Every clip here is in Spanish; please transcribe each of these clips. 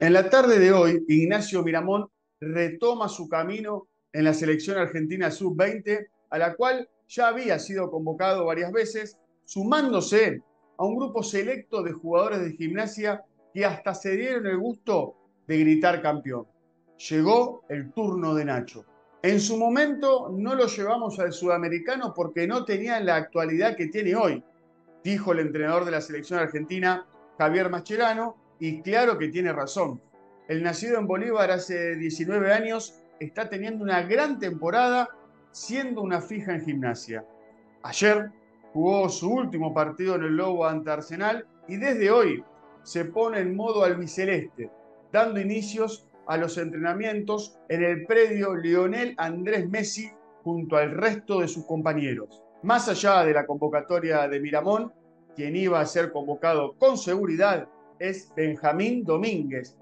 En la tarde de hoy, Ignacio Miramón retoma su camino en la selección argentina sub-20, a la cual ya había sido convocado varias veces, sumándose a un grupo selecto de jugadores de gimnasia que hasta se dieron el gusto de gritar campeón. Llegó el turno de Nacho. En su momento no lo llevamos al sudamericano porque no tenía la actualidad que tiene hoy, dijo el entrenador de la selección argentina, Javier Mascherano, y claro que tiene razón. El nacido en Bolívar hace 19 años está teniendo una gran temporada siendo una fija en gimnasia. Ayer jugó su último partido en el Lobo ante Arsenal y desde hoy se pone en modo albiceleste, dando inicios a los entrenamientos en el predio Lionel Andrés Messi junto al resto de sus compañeros. Más allá de la convocatoria de Miramón, quien iba a ser convocado con seguridad es Benjamín Domínguez,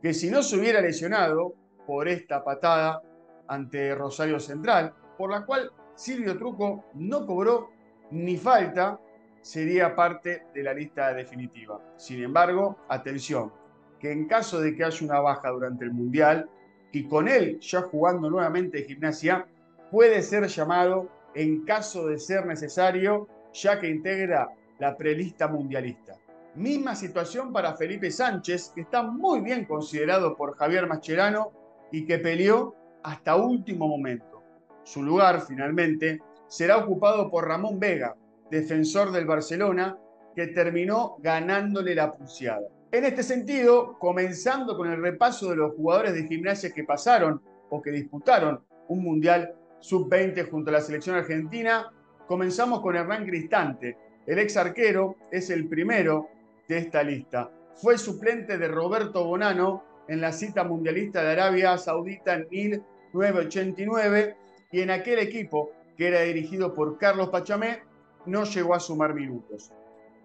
que si no se hubiera lesionado por esta patada ante Rosario Central, por la cual Silvio Truco no cobró ni falta, sería parte de la lista definitiva. Sin embargo, atención, que en caso de que haya una baja durante el Mundial y con él ya jugando nuevamente gimnasia, puede ser llamado en caso de ser necesario, ya que integra la prelista mundialista. Misma situación para Felipe Sánchez, que está muy bien considerado por Javier Mascherano y que peleó hasta último momento. Su lugar, finalmente, será ocupado por Ramón Vega, defensor del Barcelona, que terminó ganándole la pulseada. En este sentido, comenzando con el repaso de los jugadores de gimnasia que pasaron o que disputaron un Mundial Sub-20 junto a la selección argentina, comenzamos con Hernán Cristante. El ex arquero es el primero esta lista. Fue suplente de Roberto Bonano en la cita mundialista de Arabia Saudita en 1989 y en aquel equipo, que era dirigido por Carlos Pachamé, no llegó a sumar minutos.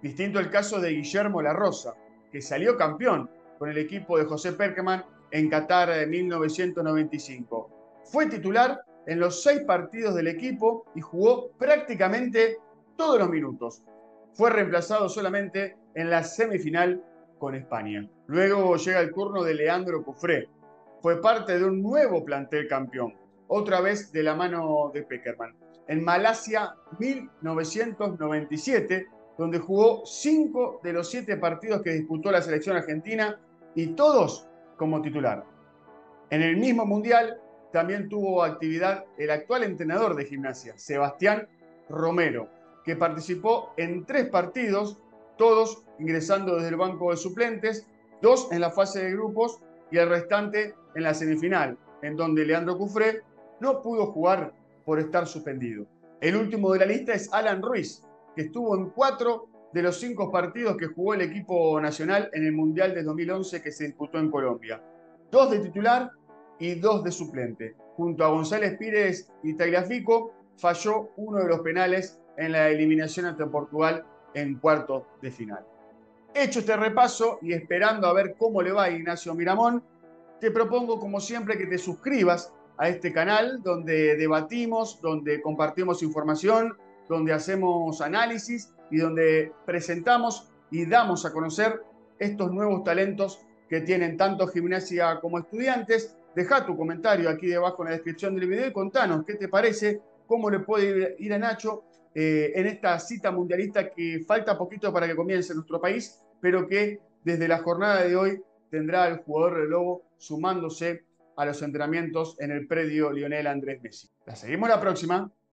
Distinto el caso de Guillermo La Rosa, que salió campeón con el equipo de José Perkeman en Qatar de 1995. Fue titular en los seis partidos del equipo y jugó prácticamente todos los minutos. Fue reemplazado solamente en la semifinal con España. Luego llega el turno de Leandro Cufré. Fue parte de un nuevo plantel campeón, otra vez de la mano de Peckerman. En Malasia 1997, donde jugó cinco de los siete partidos que disputó la selección argentina y todos como titular. En el mismo mundial también tuvo actividad el actual entrenador de gimnasia, Sebastián Romero, que participó en tres partidos, todos ingresando desde el banco de suplentes, dos en la fase de grupos y el restante en la semifinal, en donde Leandro Cufré no pudo jugar por estar suspendido. El último de la lista es Alan Ruiz, que estuvo en cuatro de los cinco partidos que jugó el equipo nacional en el Mundial de 2011 que se disputó en Colombia. Dos de titular y dos de suplente. Junto a González Pires y Tagliafico, falló uno de los penales en la eliminación ante Portugal en cuarto de final. Hecho este repaso y esperando a ver cómo le va a Ignacio Miramón, te propongo como siempre que te suscribas a este canal donde debatimos, donde compartimos información, donde hacemos análisis y donde presentamos y damos a conocer estos nuevos talentos que tienen tanto gimnasia como estudiantes. Deja tu comentario aquí debajo en la descripción del video y contanos qué te parece, cómo le puede ir a Nacho eh, en esta cita mundialista que falta poquito para que comience en nuestro país, pero que desde la jornada de hoy tendrá el jugador de Lobo sumándose a los entrenamientos en el predio Lionel Andrés Messi. La seguimos la próxima.